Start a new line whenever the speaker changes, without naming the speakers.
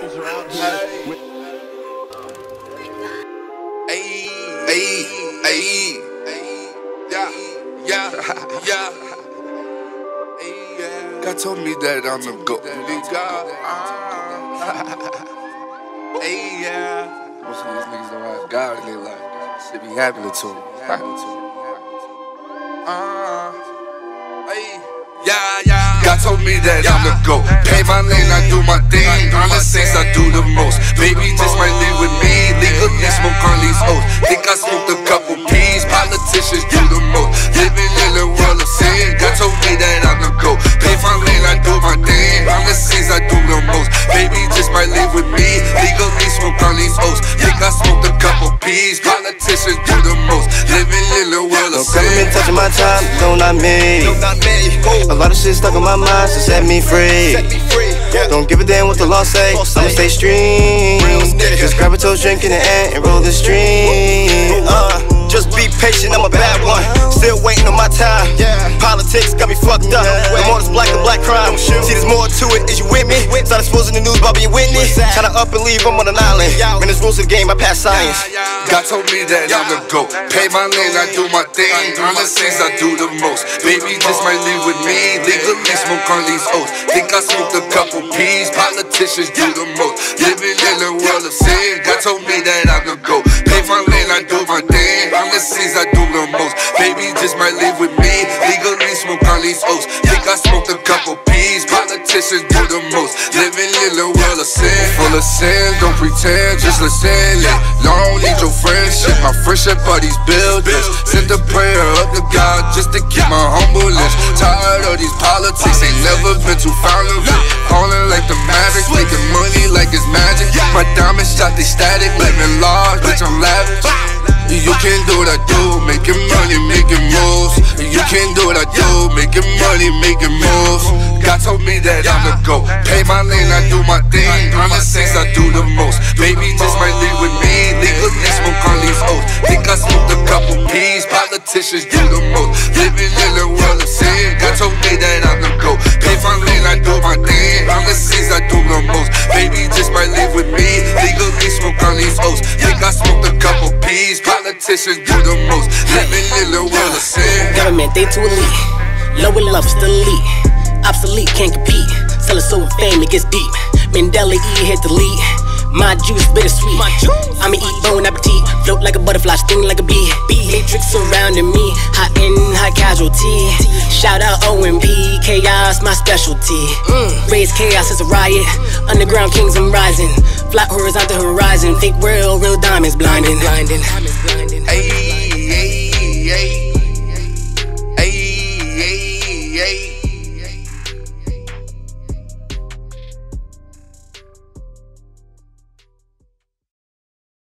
Hey, hey, hey, yeah, yeah, yeah. God told me that I'm the goat. Hey, yeah. Most of these niggas don't have God in their life. Shit be happening to them. Happening to them. Uh, yeah. God told me that I'm the GOAT. Pay my lane, I do my thing. On the scenes, I do the most. Baby just might live with me. Legally smoke on these O's. Think I smoked a couple peas. Politicians do the most. Living in the world of sin. God told me that I'm the GOAT. Pay my lane, I do my thing. On the scenes, I do the most. Baby just might live with me. Legally smoke on these O's. Think I smoked a couple. Politicians do the most. Living in the world of
Don't come
sin.
in touching my time, no, not me. A lot of shit stuck in my mind, so set me free. Don't give a damn what the law say, I'ma stay stream. Just grab a toast, drink in the air, and roll the stream. Uh, just be patient, I'm a bad one. Still with me? Started exposing the news about being Whitney. Tryna up and leave, I'm on an island. Man, there's rules to the game, I pass science.
God told me that I'm the GOAT. Pay my lane, I do my thing. On the scenes, I do the most. Baby just might live with me. Legally smoke on these O's. Think I smoked a couple peas. Politicians do the most. Living in the world of sin. God told me that I'm the GOAT. Pay my lane, I do my thing. On the scenes, I do the most. Baby just might live with me. Legally smoke on these O's. Think I smoked a couple do the most. Living in the world of sin. Full of sin, don't pretend, just listen. Yeah. Don't need your friendship. My friendship are these buildings. Send a prayer up to God just to keep my humbleness. Tired of these politics, ain't never been too fond of it. Falling like the Mavericks, making money like it's magic. My diamond shot, they static. Living large, bitch, I'm lavish. You can do what I do, making money, making moves. You can do what I do, making money, making moves. God told me that I'm the GOAT. Pay my lane, I do my thing. On the scenes, I do the most. Baby just might live with me. Legally smoke on these O's. Think I smoked a couple peas. Politicians do the most. Living in the world of sin. God told me that I'm the GOAT. Pay my lane, I do my thing. On the scenes, I do the most. Baby just might live with me. Legally smoke on these O's. Think I smoked a couple peas. Politicians do the most. Living in the world of sin.
Government, they too elite. Low with love, still elite. Obsolete, can't compete. Sell it so with fame, it gets deep. Mandela E hit the lead. My juice bittersweet. My juice. I'ma eat bon appetit. Float like a butterfly, sting like a bee. Matrix surrounding me. High end, high casualty. Shout out OMP. Chaos, my specialty. Mm. Raise chaos is a riot. Underground kings, I'm rising. Flat horizontal horizon. Fake world, real diamonds blinding. blinding.